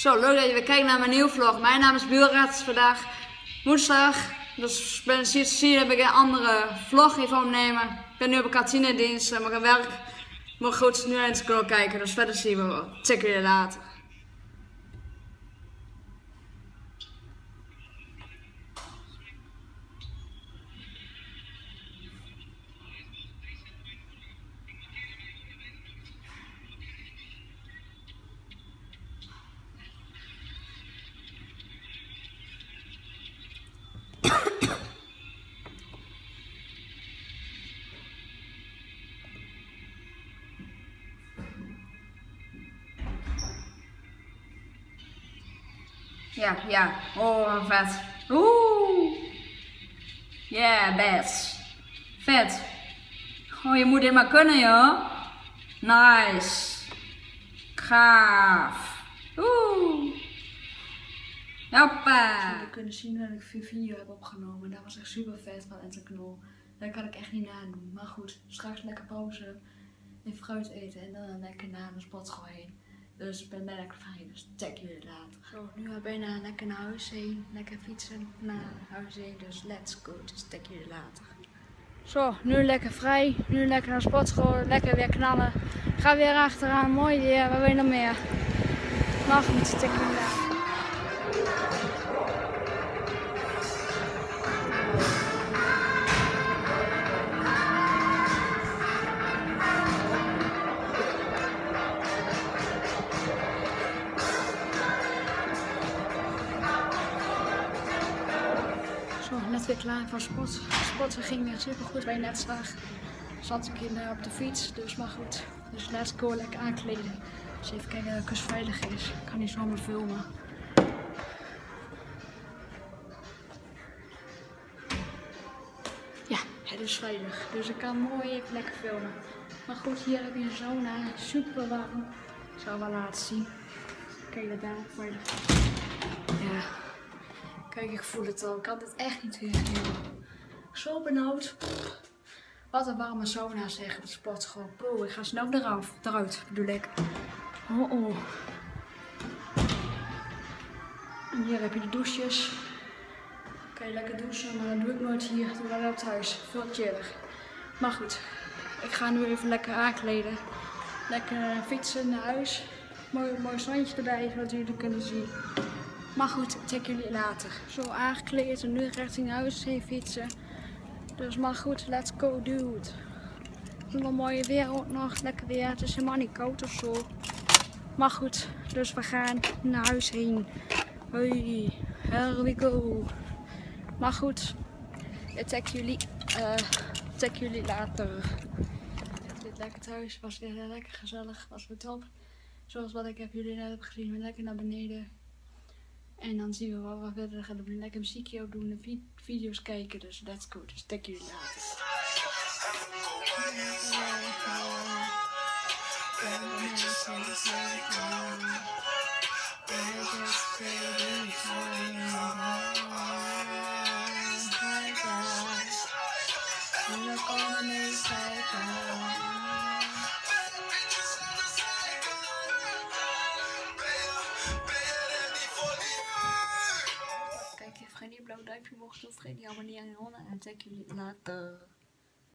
Zo, leuk dat je weer kijkt naar mijn nieuwe vlog. Mijn naam is Bielraad. Vandaag woensdag. Dus ben zie heb ik een andere vlog even opnemen. Ik ben nu op een kantinedienst, maar ik werk. Maar goed, nu eens kunnen kijken. Dus verder zien we wel. Jullie later. Ja, ja. Oh, vet. Oeh. Yeah, best. Vet. Oh, je moet dit maar kunnen, joh. Nice. Gaaf. Oeh. Hoppa. We kunnen zien dat ik vier video heb opgenomen. Dat was echt super vet van Enter Knol. Dat kan ik echt niet nadoen. Maar goed, straks lekker pauze en fruit eten en dan lekker naar de sportschool heen. Dus ik ben bijna lekker vrij, dus check jullie later. Zo, nu gaan we bijna lekker naar huis heen. Lekker fietsen naar huis heen, dus let's go. Dus check jullie later. Zo, nu lekker vrij. Nu lekker naar de sportschool. Lekker weer knallen. Ga weer achteraan. Mooi weer. Wat wil je nog meer? Maar goed, check jullie later. Net weer klaar voor sport. Sporten ging weer super goed, waar je net zag. Zat ik in, eh, op de fiets, dus maar goed. Dus let's go, lekker aankleden. Dus even kijken dat het veilig is. Ik kan niet zomaar filmen. Ja, het is veilig. Dus ik kan mooi lekker filmen. Maar goed, hier heb je een sauna. Super warm. Ik zal wel laten zien. Kijk dat daar veilig. Ja. Kijk, ik voel het al. Ik kan dit echt niet weergeven. Zo benauwd. Wat een warme sauna zeg op de sportschool. Bro, ik ga snel eraf. Eruit bedoel ik. Oh oh. Hier heb je de douches. Kan je lekker douchen, maar dat doe ik nooit hier. Doe dat wel thuis. Veel chiller. Maar goed, ik ga nu even lekker aankleden. Lekker fietsen naar huis. Mooi, mooi zonnetje erbij, zodat jullie kunnen zien. Maar goed, check jullie later. Zo aangekleed en nu richting huis heen fietsen. Dus maar goed, let's go dude. Het is wel mooi weer ook nog, lekker weer. Het is helemaal niet koud of zo. Maar goed, dus we gaan naar huis heen. Hoi, here we go. Maar goed, ik check jullie, eh check jullie later. Dit lekker thuis, was weer lekker gezellig, was weer top. Zoals wat ik heb jullie net heb gezien, we lekker naar beneden. En dan zien we wat we verder gaan doen. Lekker muziekje ook doen en vi- video's kijken. Dus let's go. Dus check jullie later. Duimpje omhoog te. Vergeet niet abonneren en honden. En check jullie later.